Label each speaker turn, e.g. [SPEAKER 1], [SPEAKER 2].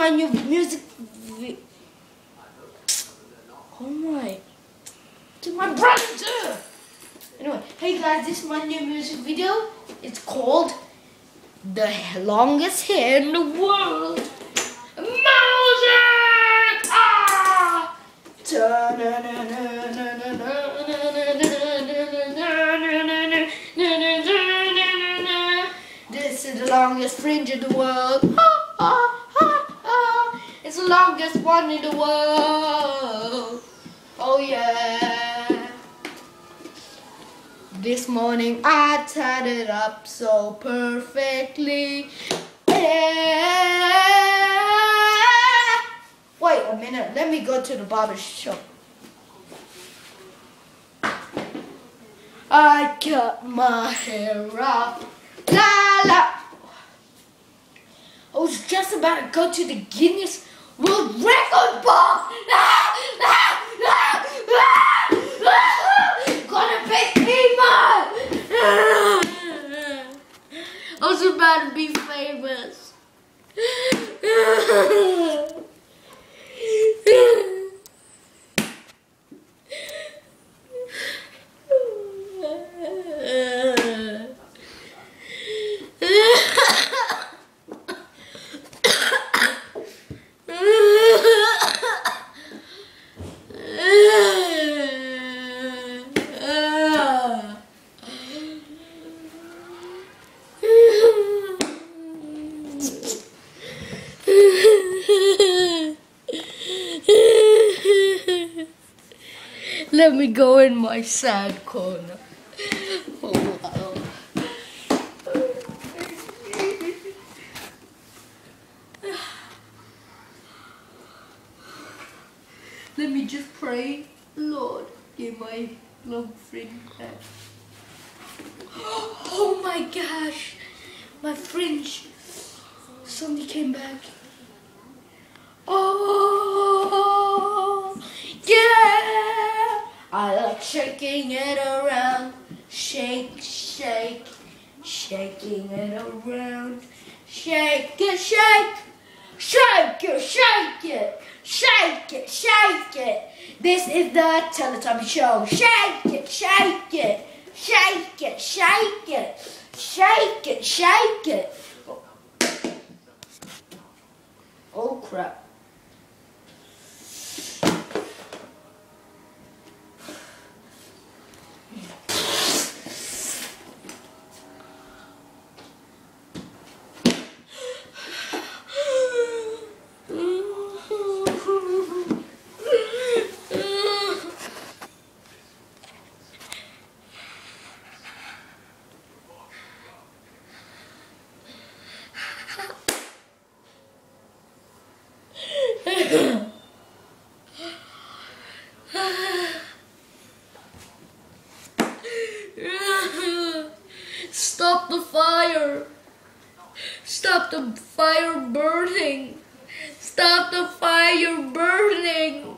[SPEAKER 1] my new music. Oh my. To my brother too. Anyway, hey guys, this is my new music video. It's called The Longest Hair in the World. Music! Ah! This is the longest fringe in the world. Ha, ha. It's the longest one in the world. Oh yeah. This morning I tied it up so perfectly. Yeah. Wait a minute, let me go to the barber shop. I cut my hair off. La la. I was just about to go to the Guinness World Record. Ah, ah, ah, ah, ah. Gonna be famous. I was about to be famous. Let me go in my sad corner. Let me just pray. Lord, give my love friend back. Oh my gosh, my fringe. Somebody came back. Oh, shaking it around. Shake, shake, shaking it around. Shake it, shake. Shake it, shake it. Shake it, shake it. This is the Teletubby Show. Shake it, shake it. Shake it, shake it. Shake it, shake it. Oh, oh crap. Stop the fire! Stop the fire burning! Stop the fire burning!